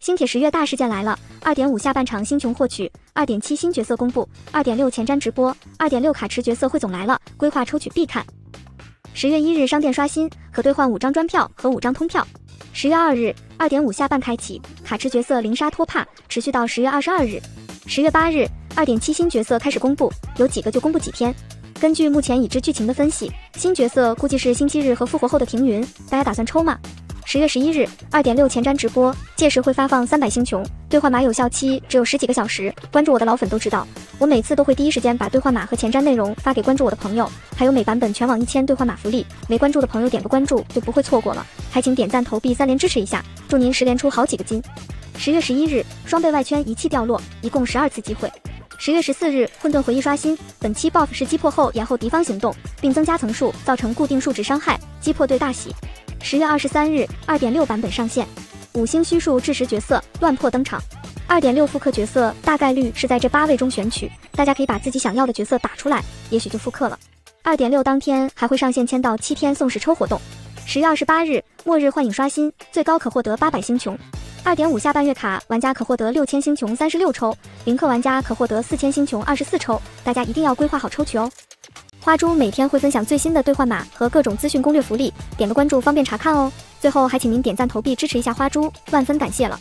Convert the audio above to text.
星铁十月大事件来了，二点五下半场星穹获取，二点七新角色公布，二点六前瞻直播，二点六卡池角色汇总来了，规划抽取必看。十月一日商店刷新，可兑换五张专票和五张通票。十月二日，二点五下半开启，卡池角色零杀托帕，持续到十月二十二日。十月八日，二点七新角色开始公布，有几个就公布几天。根据目前已知剧情的分析，新角色估计是星期日和复活后的停云，大家打算抽吗？十月十一日，二点六前瞻直播，届时会发放三百星穹兑换码，有效期只有十几个小时。关注我的老粉都知道，我每次都会第一时间把兑换码和前瞻内容发给关注我的朋友，还有每版本全网一千兑换码福利，没关注的朋友点个关注就不会错过了，还请点赞投币三连支持一下，祝您十连出好几个金。十月十一日，双倍外圈一气掉落，一共十二次机会。十月十四日，混沌回忆刷新，本期 buff 是击破后延后敌方行动，并增加层数，造成固定数值伤害，击破对大喜。十月二十三日，二点六版本上线，五星虚数智识角色乱破登场，二点六复刻角色大概率是在这八位中选取，大家可以把自己想要的角色打出来，也许就复刻了。二点六当天还会上线签到七天送十抽活动。十月二十八日，末日幻影刷新，最高可获得八百星穹。二点五下半月卡玩家可获得六千星穹三十六抽，零氪玩家可获得四千星穹二十四抽，大家一定要规划好抽取哦。花猪每天会分享最新的兑换码和各种资讯攻略福利，点个关注方便查看哦。最后还请您点赞投币支持一下花猪，万分感谢了。